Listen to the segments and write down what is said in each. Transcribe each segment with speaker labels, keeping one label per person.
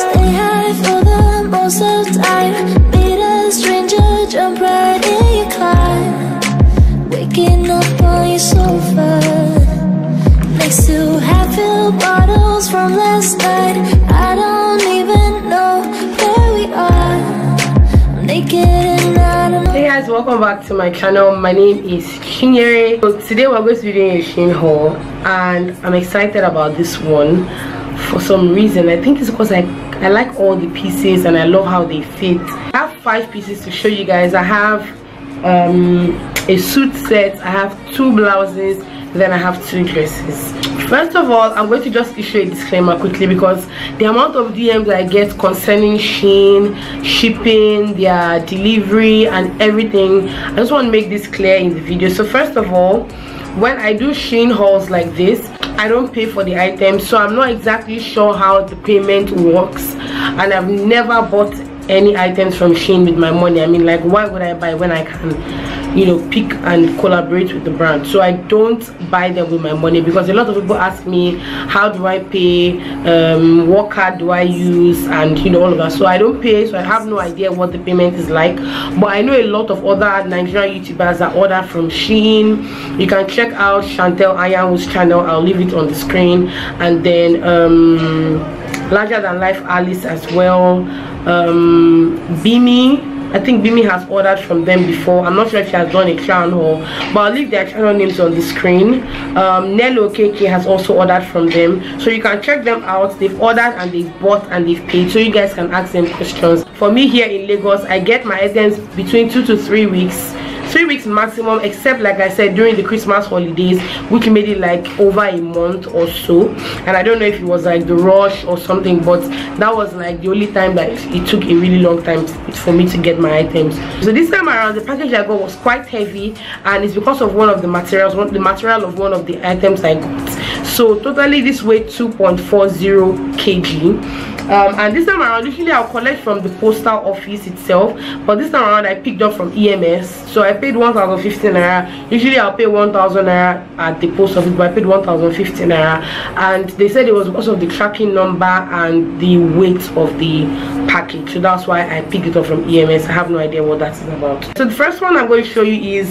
Speaker 1: Stay high for the most of time.
Speaker 2: Welcome back to my channel. My name is Chinyere. So today we're going to be doing a Shein haul and I'm excited about this one for some reason. I think it's because I, I like all the pieces and I love how they fit. I have five pieces to show you guys. I have um, a suit set, I have two blouses, then I have two dresses. First of all, I'm going to just issue a disclaimer quickly because the amount of DMs I get concerning Shein, shipping, their delivery and everything, I just want to make this clear in the video. So first of all, when I do Shein hauls like this, I don't pay for the items so I'm not exactly sure how the payment works and I've never bought any items from Shein with my money. I mean like why would I buy when I can you know pick and collaborate with the brand. So i don't buy them with my money because a lot of people ask me how do i pay? Um, what card do i use? And you know all of that. So i don't pay so i have no idea what the payment is like. But i know a lot of other nigerian youtubers that order from shein. You can check out chantel ayanwu's channel. I'll leave it on the screen. And then um larger than life alice as well. Um Bimi I think Bimi has ordered from them before. I'm not sure if she has done a crown haul, but I'll leave their channel names on the screen. Um, Nello KK has also ordered from them, so you can check them out. They've ordered and they've bought and they've paid, so you guys can ask them questions. For me here in Lagos, I get my items between two to three weeks three weeks maximum except like i said during the christmas holidays which made it like over a month or so. And i don't know if it was like the rush or something but that was like the only time that it took a really long time for me to get my items. So this time around the package i got was quite heavy and it's because of one of the materials one the material of one of the items i got. So totally this weighed 2.40 kg um, and this time around usually i'll collect from the postal office itself but this time around i picked up from ems so i paid 1015 naira. Usually i'll pay 1000 naira at the post office but i paid 1015 naira. And they said it was because of the tracking number and the weight of the package. So that's why i picked it up from ems i have no idea what that is about. So the first one i'm going to show you is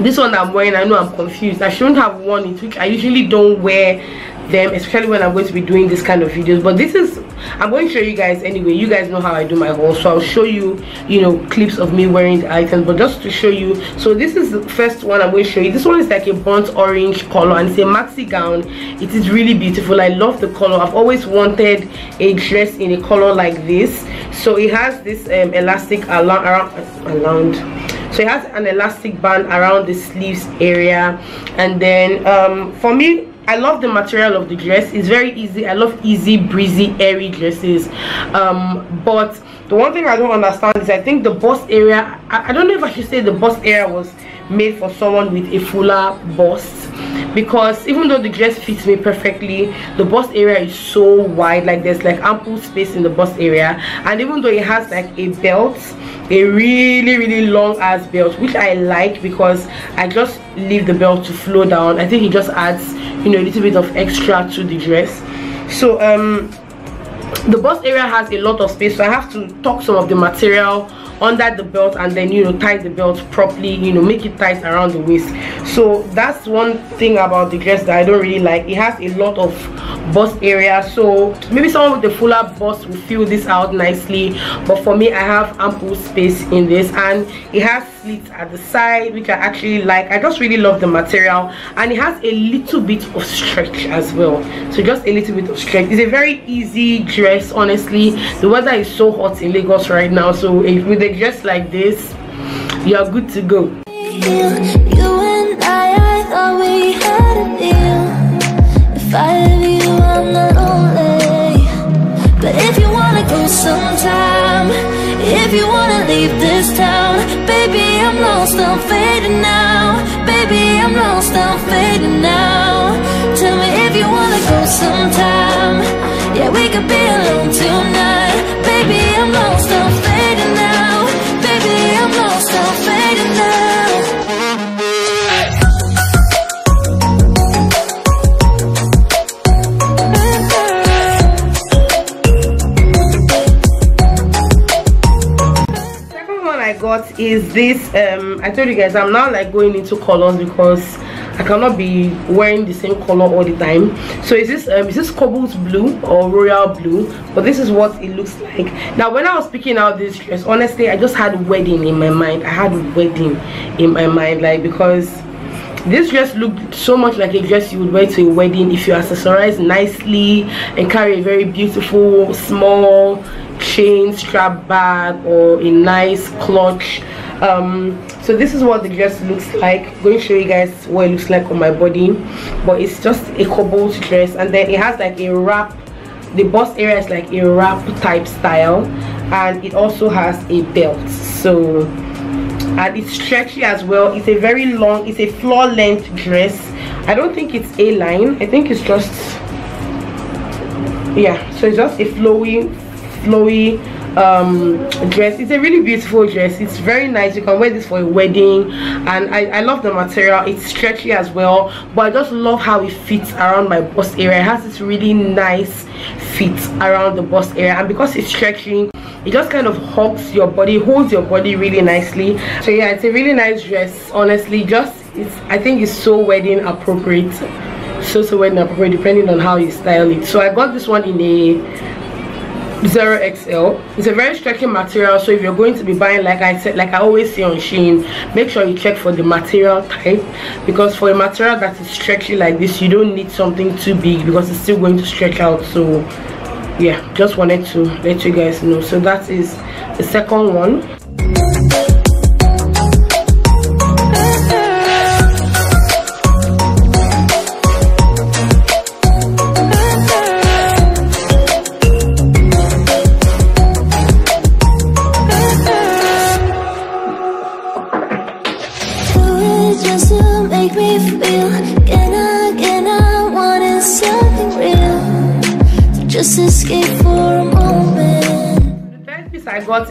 Speaker 2: this one i'm wearing. I know i'm confused. I shouldn't have worn it which i usually don't wear them especially when i'm going to be doing this kind of videos. But this is i'm going to show you guys anyway. You guys know how i do my haul so i'll show you you know clips of me wearing the items. But just to show you so this is the first one i'm going to show you. This one is like a burnt orange color and it's a maxi gown. It is really beautiful. I love the color. I've always wanted a dress in a color like this. So it has this um, elastic around around. So it has an elastic band around the sleeves area. And then um, for me I love the material of the dress. It's very easy. I love easy breezy airy dresses. Um, but the one thing I don't understand is I think the bust area I, I don't know if I should say the bust area was made for someone with a fuller bust. Because even though the dress fits me perfectly the bust area is so wide. Like there's like ample space in the bust area. And even though it has like a belt a really really long ass belt which i like because i just leave the belt to flow down. I think it just adds you know a little bit of extra to the dress. So um the bust area has a lot of space so i have to tuck some of the material under the belt and then you know tie the belt properly you know make it tight around the waist. So that's one thing about the dress that i don't really like. It has a lot of bust area so maybe someone with a fuller bust will fill this out nicely. But for me i have ample space in this and it has slits at the side which i actually like. I just really love the material and it has a little bit of stretch as well. So just a little bit of stretch. It's a very easy dress honestly the weather is so hot in lagos right now so if, with a dress like this you are good to go
Speaker 1: leave this town, baby, I'm lost, I'm fading now. Baby, I'm lost, I'm fading now. Tell me if you wanna go sometime. Yeah, we could be alone tonight. Baby, I'm lost, I'm fading now. Baby, I'm lost, I'm fading now.
Speaker 2: Second one I got is this um i told you guys i'm not like going into colors because i cannot be wearing the same color all the time. So is this um is this cobalt blue or royal blue? But this is what it looks like. Now when i was picking out this dress honestly i just had wedding in my mind. I had wedding in my mind like because this dress looked so much like a dress you would wear to a wedding if you accessorize nicely and carry a very beautiful small chain strap bag or a nice clutch um, so this is what the dress looks like. I'm going to show you guys what it looks like on my body but it's just a cobalt dress and then it has like a wrap. The bust area is like a wrap type style and it also has a belt. So and it's stretchy as well. It's a very long it's a floor length dress. I don't think it's a line i think it's just yeah so it's just a flowy flowy um dress. It's a really beautiful dress. It's very nice. You can wear this for a wedding. And I, I love the material. It's stretchy as well. But I just love how it fits around my bust area. It has this really nice fit around the bust area. And because it's stretchy it just kind of hugs your body holds your body really nicely. So yeah it's a really nice dress. Honestly just it's I think it's so wedding appropriate. So so wedding appropriate depending on how you style it. So I got this one in a 0xl it's a very stretchy material so if you're going to be buying like i said like i always say on Shein make sure you check for the material type because for a material that is stretchy like this you don't need something too big because it's still going to stretch out so yeah just wanted to let you guys know. So that is the second one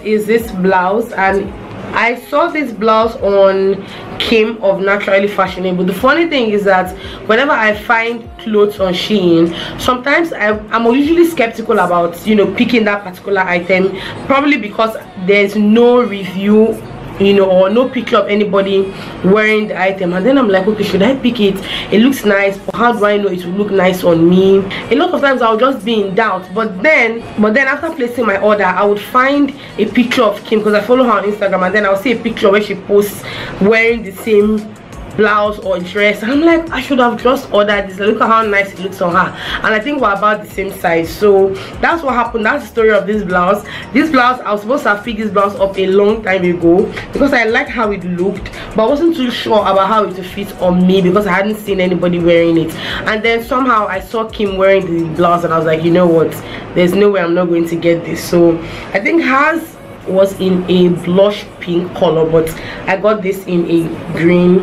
Speaker 2: is this blouse and I saw this blouse on Kim of Naturally Fashionable. The funny thing is that whenever I find clothes on Shein, sometimes I, I'm usually skeptical about, you know, picking that particular item. Probably because there's no review you know or no picture of anybody wearing the item. And then i'm like okay should i pick it? It looks nice but how do i know it will look nice on me? A lot of times i'll just be in doubt but then but then after placing my order i would find a picture of kim because i follow her on instagram and then i'll see a picture where she posts wearing the same blouse or dress. I'm like i should have just ordered this. Look at how nice it looks on her. And i think we're about the same size. So that's what happened. That's the story of this blouse. This blouse i was supposed to have this blouse up a long time ago because i liked how it looked but i wasn't too sure about how it would fit on me because i hadn't seen anybody wearing it. And then somehow i saw kim wearing the blouse and i was like you know what? There's no way i'm not going to get this. So i think has was in a blush pink color but i got this in a green.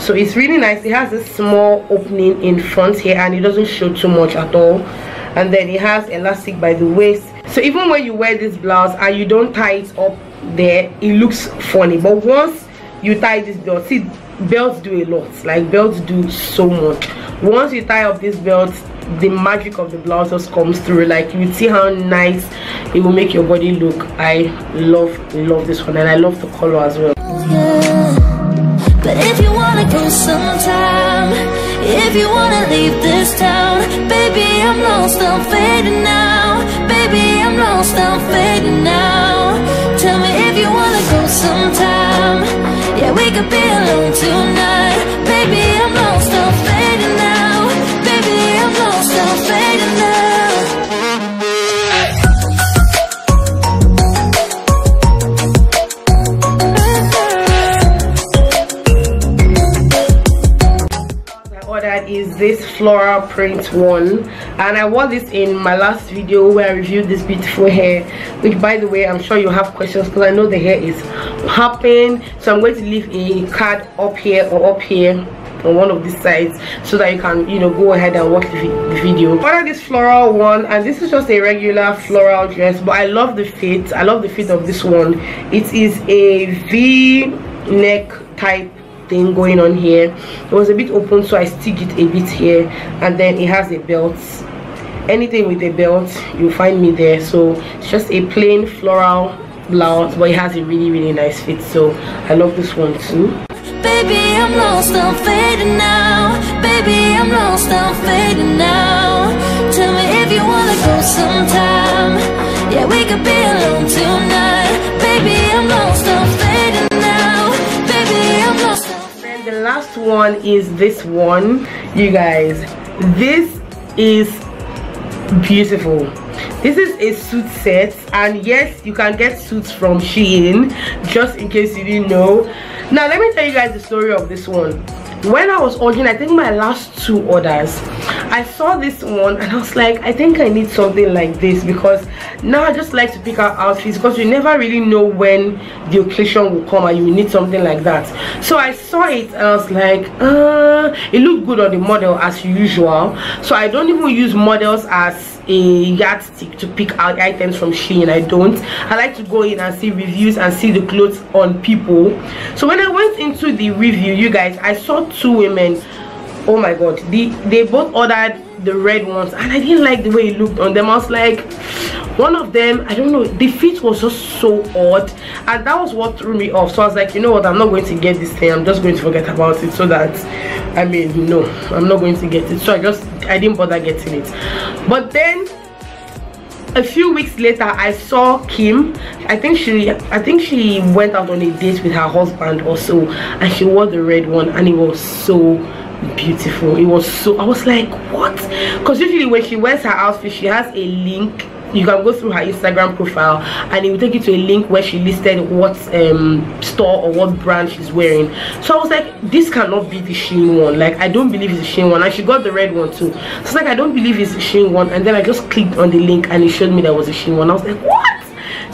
Speaker 2: So it's really nice. It has a small opening in front here and it doesn't show too much at all. And then it has elastic by the waist. So even when you wear this blouse and you don't tie it up there it looks funny. But once you tie this belt see belts do a lot. Like belts do so much. Once you tie up this belt the magic of the blouses comes through. Like you see how nice it will make your body look. I love love this one and i love the color as well.
Speaker 1: But if you wanna go sometime if you wanna leave this town baby i'm lost i'm fading now. Baby i'm lost i'm fading now. Tell me if you wanna go sometime yeah we could be alone tonight
Speaker 2: floral print one. And i wore this in my last video where i reviewed this beautiful hair which by the way i'm sure you have questions because i know the hair is popping. So i'm going to leave a card up here or up here on one of these sides so that you can you know go ahead and watch the, the video. Order this floral one and this is just a regular floral dress but i love the fit. I love the fit of this one. It is a v neck type thing going on here it was a bit open so i stitched it a bit here and then it has a belt anything with a belt you'll find me there so it's just a plain floral blouse but it has a really really nice fit so i love this one too
Speaker 1: Baby, I'm lost, I'm fading now. Baby, I'm lost, I'm fading now. Tell me if you wanna go sometime. Yeah, we could be alone tonight. Baby, I'm lost, I'm
Speaker 2: last one is this one you guys. This is beautiful. This is a suit set and yes you can get suits from shein just in case you didn't know. Now let me tell you guys the story of this one when i was ordering i think my last two orders i saw this one and i was like i think i need something like this because now i just like to pick out outfits because you never really know when the occasion will come and you need something like that. So i saw it and i was like uh it looked good on the model as usual. So i don't even use models as a yardstick to pick out items from Shein. I don't. I like to go in and see reviews and see the clothes on people. So when I went into the review, you guys, I saw two women. Oh my god, the, they both ordered the red ones and I didn't like the way it looked on them. I was like, one of them i don't know the fit was just so odd and that was what threw me off. So i was like you know what i'm not going to get this thing. I'm just going to forget about it so that i mean no i'm not going to get it. So i just i didn't bother getting it. But then a few weeks later i saw kim. I think she i think she went out on a date with her husband or so and she wore the red one and it was so beautiful. It was so i was like what? Because usually when she wears her outfit she has a link. You can go through her instagram profile and it will take you to a link where she listed what um, store or what brand she's wearing. So i was like this cannot be the shein one. Like i don't believe it's the shein one. And she got the red one too. So it's like i don't believe it's the shein one. And then i just clicked on the link and it showed me there was a shein one. I was like what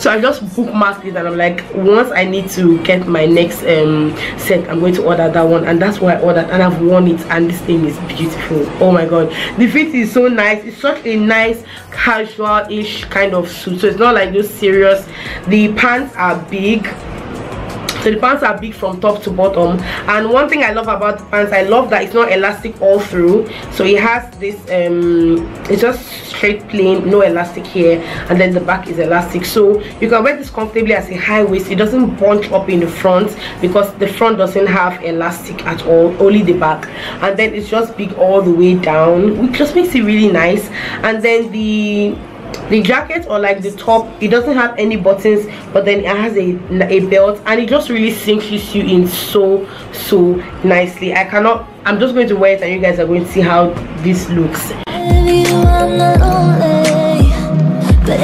Speaker 2: so i just bookmarked it and i'm like once i need to get my next um set i'm going to order that one. And that's why i ordered and i've worn it and this thing is beautiful. Oh my god. The fit is so nice. It's such a nice casual-ish kind of suit. So it's not like those serious the pants are big so the pants are big from top to bottom. And one thing i love about the pants i love that it's not elastic all through. So it has this um it's just straight plain no elastic here. And then the back is elastic. So you can wear this comfortably as a high waist. It doesn't bunch up in the front because the front doesn't have elastic at all only the back. And then it's just big all the way down which just makes it really nice. And then the the jacket or like the top it doesn't have any buttons but then it has a a belt and it just really cinches you in so so nicely. I cannot i'm just going to wear it and you guys are going to see how this looks.
Speaker 1: But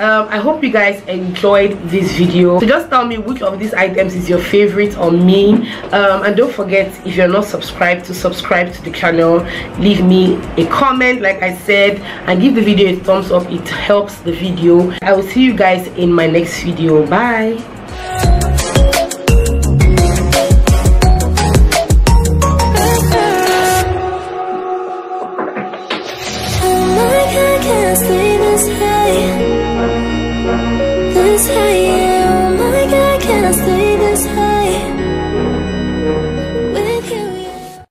Speaker 2: um, i hope you guys enjoyed this video. So just tell me which of these items is your favorite on me um, and don't forget if you're not subscribed to subscribe to the channel. Leave me a comment like i said and give the video a thumbs up. It helps the video. I will see you guys in my next video. Bye